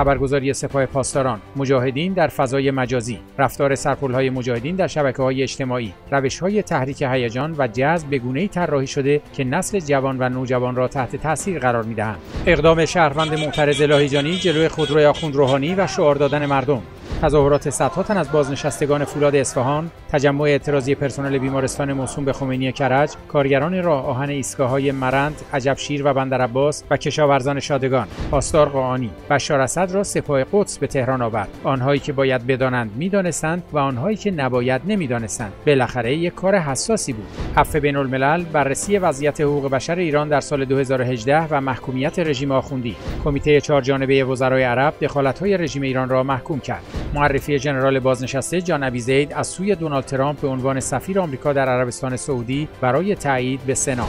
خبرگزاری سپاه پاسداران مجاهدین در فضای مجازی رفتار سرپلهای مجاهدین در شبکه های اجتماعی روش های تحریک هیجان و جذب به گونه‌ای طراحی شده که نسل جوان و نوجوان را تحت تاثیر قرار می‌دهند. اقدام شهروند معترض لاهیجانی جلوی خودروی آخوند روحانی و شعار دادن مردم. تظاهرات صدها تن از بازنشستگان فولاد اصفهان تجمع اعتراضی پرسنل بیمارستان موسوم به خمینی کرج کارگران راه آهن ایستگاه‌های مرند عجبشیر و بندرعباس و کشاورزان شادگان پاسدار قاآنی بشار اسد را سپاه قدس به تهران آورد. آنهایی که باید بدانند می‌دانستند و آنهایی که نباید نمی‌دانستند. بالاخره یک کار حساسی بود. عفو بین الملل بررسی وضعیت حقوق بشر ایران در سال 2018 و محکومیت رژیم آخوندی. کمیته چهار جانبه وزرای عرب دخالت‌های رژیم ایران را محکوم کرد. معرفی ژنرال بازنشسته جان زید از سوی دونالد ترامپ به عنوان سفیر آمریکا در عربستان سعودی برای تایید به سنا.